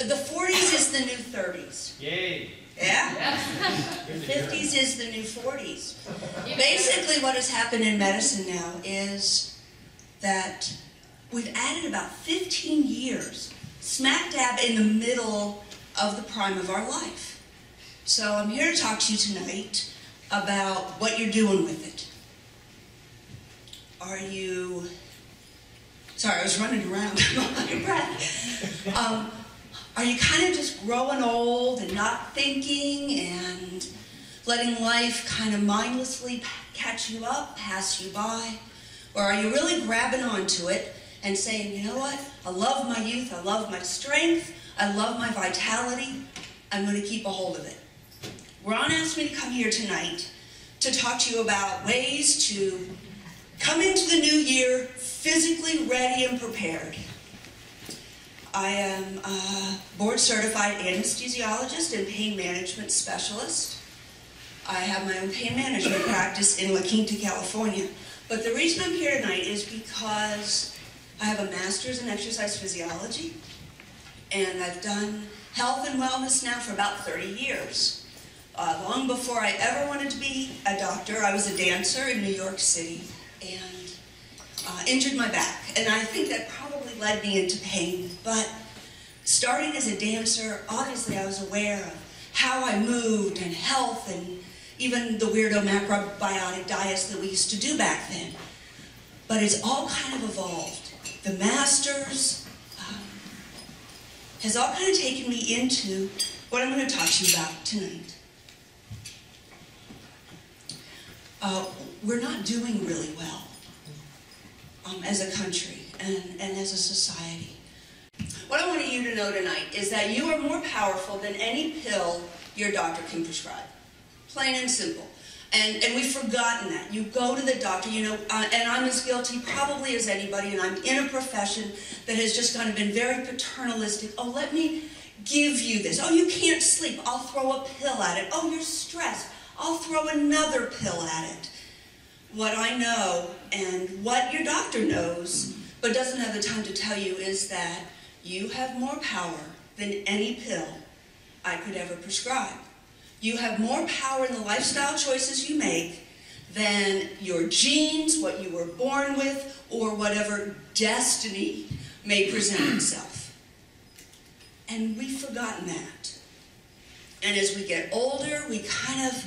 The 40s is the new 30s. Yay. Yeah? 50s is the new 40s. Basically, what has happened in medicine now is that we've added about 15 years, smack dab in the middle of the prime of our life. So I'm here to talk to you tonight about what you're doing with it. Are you, sorry, I was running around on my breath. Um, are you kind of just growing old and not thinking and letting life kind of mindlessly catch you up, pass you by? Or are you really grabbing onto it and saying, you know what? I love my youth, I love my strength, I love my vitality, I'm going to keep a hold of it. Ron asked me to come here tonight to talk to you about ways to come into the new year physically ready and prepared. I am a board certified anesthesiologist and pain management specialist. I have my own pain management practice in La Quinta, California. But the reason I'm here tonight is because I have a master's in exercise physiology and I've done health and wellness now for about 30 years. Uh, long before I ever wanted to be a doctor, I was a dancer in New York City and uh, injured my back. And I think that probably led me into pain. But starting as a dancer, obviously I was aware of how I moved and health and even the weirdo macrobiotic diets that we used to do back then. But it's all kind of evolved. The masters um, has all kind of taken me into what I'm going to talk to you about tonight. Uh, we're not doing really well um, as a country and, and as a society. What I want you to know tonight is that you are more powerful than any pill your doctor can prescribe. Plain and simple. And, and we've forgotten that. You go to the doctor, you know, uh, and I'm as guilty probably as anybody, and I'm in a profession that has just kind of been very paternalistic. Oh, let me give you this. Oh, you can't sleep. I'll throw a pill at it. Oh, you're stressed. I'll throw another pill at it. What I know and what your doctor knows, but doesn't have the time to tell you, is that you have more power than any pill I could ever prescribe. You have more power in the lifestyle choices you make than your genes, what you were born with, or whatever destiny may present itself. And we've forgotten that. And as we get older, we kind of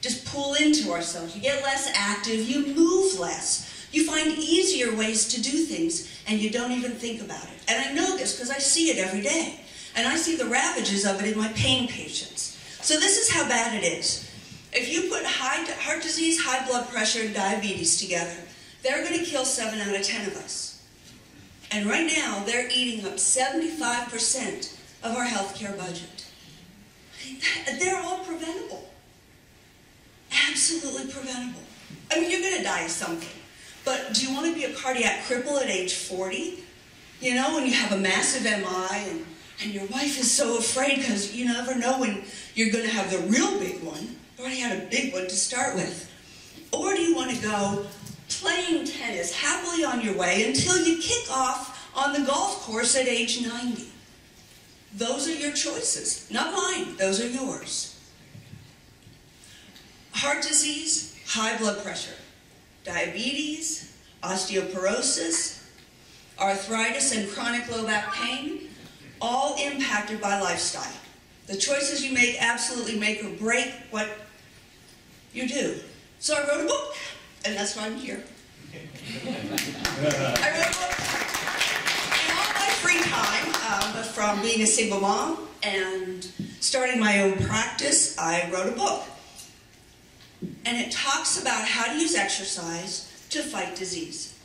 just pull into ourselves. You get less active, you move less. You find easier ways to do things, and you don't even think about it. And I know this because I see it every day. And I see the ravages of it in my pain patients. So this is how bad it is. If you put high heart disease, high blood pressure, and diabetes together, they're going to kill 7 out of 10 of us. And right now, they're eating up 75% of our healthcare budget. They're all preventable. Absolutely preventable. I mean, you're going to die of something. But do you want to be a cardiac cripple at age 40? You know, when you have a massive MI and, and your wife is so afraid because you never know when you're going to have the real big one. You already had a big one to start with. Or do you want to go playing tennis happily on your way until you kick off on the golf course at age 90? Those are your choices, not mine. Those are yours. Heart disease, high blood pressure, diabetes, osteoporosis, arthritis, and chronic low back pain, all impacted by lifestyle. The choices you make absolutely make or break what you do. So I wrote a book, and that's why I'm here. I wrote a book. In all my free time, um, from being a single mom and starting my own practice, I wrote a book. And it talks about how to use exercise to fight disease.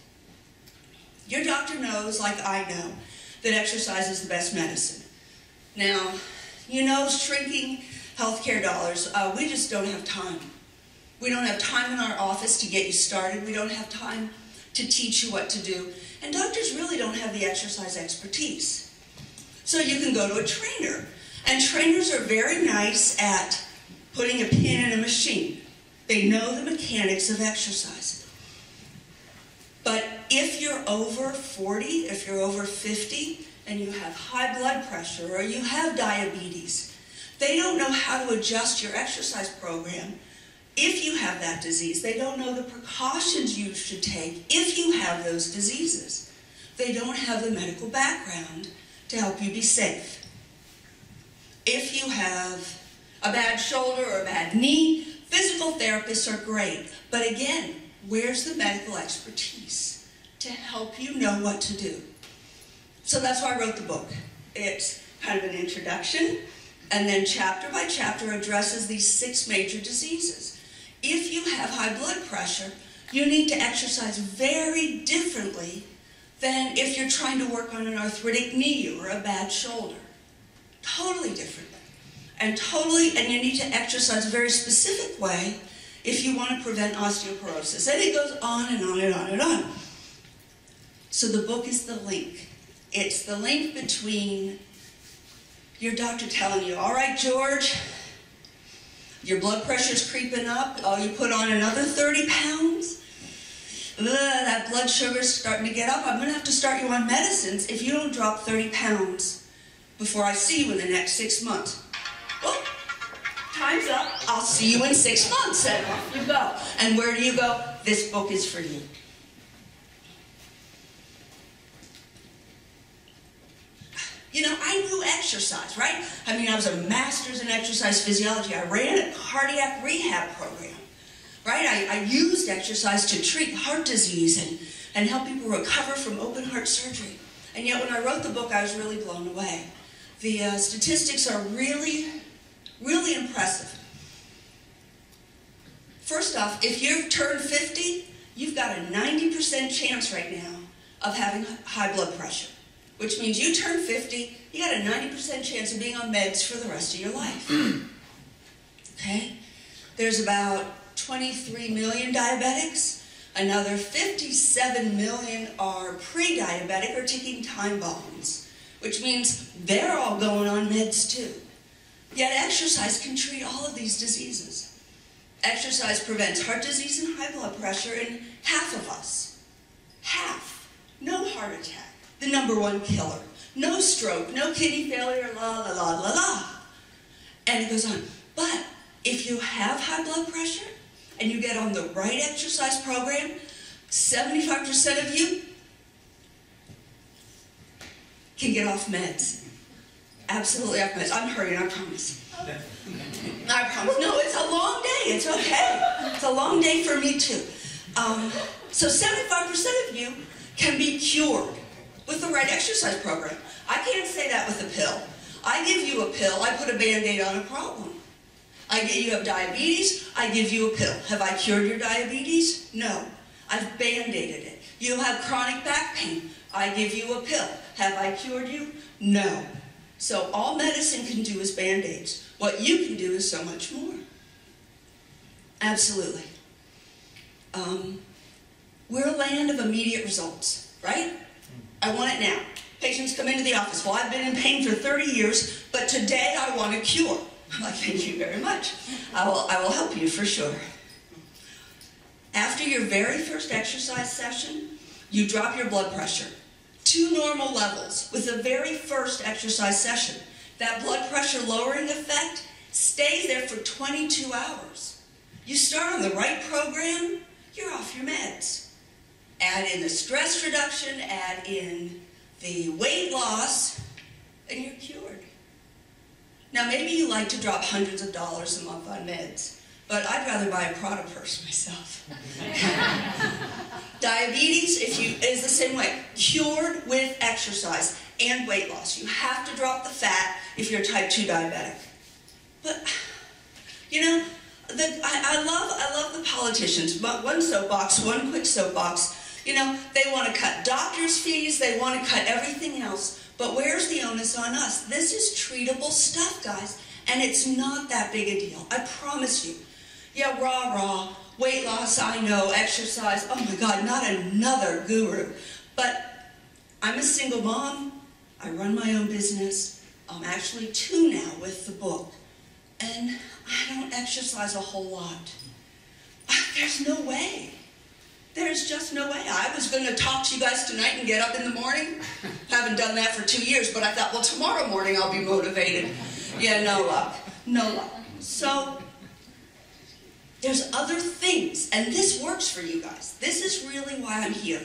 Your doctor knows, like I know, that exercise is the best medicine. Now, you know, shrinking healthcare dollars, uh, we just don't have time. We don't have time in our office to get you started. We don't have time to teach you what to do. And doctors really don't have the exercise expertise. So you can go to a trainer. And trainers are very nice at putting a pin in a machine. They know the mechanics of exercise. But if you're over 40, if you're over 50, and you have high blood pressure or you have diabetes, they don't know how to adjust your exercise program if you have that disease. They don't know the precautions you should take if you have those diseases. They don't have the medical background to help you be safe. If you have a bad shoulder or a bad knee, physical therapists are great. But again, where's the medical expertise to help you know what to do? So that's why I wrote the book. It's kind of an introduction, and then chapter by chapter addresses these six major diseases. If you have high blood pressure, you need to exercise very differently than if you're trying to work on an arthritic knee or a bad shoulder. Totally different. And totally, and you need to exercise a very specific way if you want to prevent osteoporosis. And it goes on and on and on and on. So the book is the link. It's the link between your doctor telling you, all right, George, your blood pressure's creeping up. Oh, you put on another 30 pounds. Ugh, that blood sugar's starting to get up. I'm going to have to start you on medicines if you don't drop 30 pounds before I see you in the next six months. Time's up. I'll see you in six months. And off you go. And where do you go? This book is for you. You know, I knew exercise, right? I mean, I was a master's in exercise physiology. I ran a cardiac rehab program, right? I, I used exercise to treat heart disease and, and help people recover from open heart surgery. And yet, when I wrote the book, I was really blown away. The uh, statistics are really, really impressive. First off, if you've turned 50, you've got a 90% chance right now of having high blood pressure which means you turn 50, you got a 90% chance of being on meds for the rest of your life. okay? There's about 23 million diabetics. Another 57 million are pre-diabetic or taking time bombs, which means they're all going on meds too. Yet exercise can treat all of these diseases. Exercise prevents heart disease and high blood pressure in half of us. Half. No heart attack the number one killer. No stroke, no kidney failure, la la la la la. And it goes on. But if you have high blood pressure and you get on the right exercise program, 75% of you can get off meds. Absolutely I promise. I'm hurrying, I promise. I promise. No, it's a long day. It's okay. It's a long day for me too. Um, so 75% of you can be cured with the right exercise program. I can't say that with a pill. I give you a pill, I put a band-aid on a problem. I get you have diabetes, I give you a pill. Have I cured your diabetes? No. I've band-aided it. You have chronic back pain, I give you a pill. Have I cured you? No. So all medicine can do is band-aids. What you can do is so much more. Absolutely. Um, we're a land of immediate results, right? I want it now. Patients come into the office. Well, I've been in pain for 30 years, but today I want a cure. I'm like, thank you very much. I will, I will help you for sure. After your very first exercise session, you drop your blood pressure to normal levels with the very first exercise session. That blood pressure lowering effect stays there for 22 hours. You start on the right program, you're off your meds add in the stress reduction, add in the weight loss, and you're cured. Now, maybe you like to drop hundreds of dollars a month on meds, but I'd rather buy a Prada purse myself. Diabetes if you, is the same way, cured with exercise and weight loss. You have to drop the fat if you're type 2 diabetic. But, you know, the, I, I, love, I love the politicians, but one soapbox, one quick soapbox, you know, they want to cut doctors' fees, they want to cut everything else, but where's the onus on us? This is treatable stuff, guys, and it's not that big a deal. I promise you. Yeah, rah, rah, weight loss, I know, exercise, oh my God, not another guru. But I'm a single mom, I run my own business, I'm actually two now with the book, and I don't exercise a whole lot. Ah, there's no way. There's just no way. I was going to talk to you guys tonight and get up in the morning. Haven't done that for two years, but I thought, well, tomorrow morning I'll be motivated. Yeah, no luck. No luck. So there's other things, and this works for you guys. This is really why I'm here.